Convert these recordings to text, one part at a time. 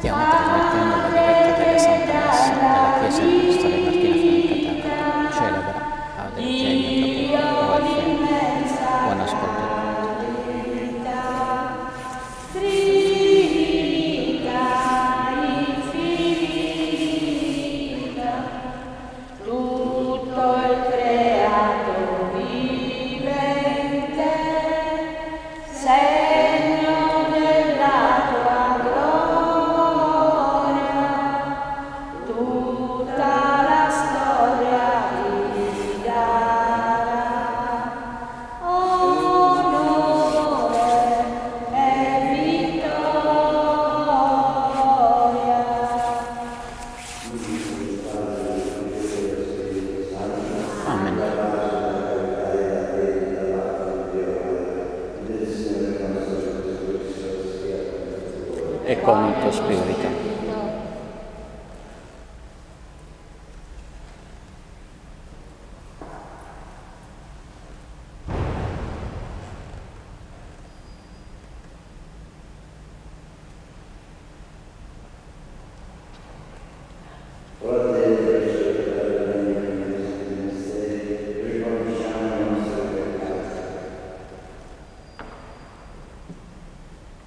Yeah. the right thing. e Conto Spirito.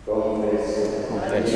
confesso Thanks.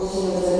ou seja,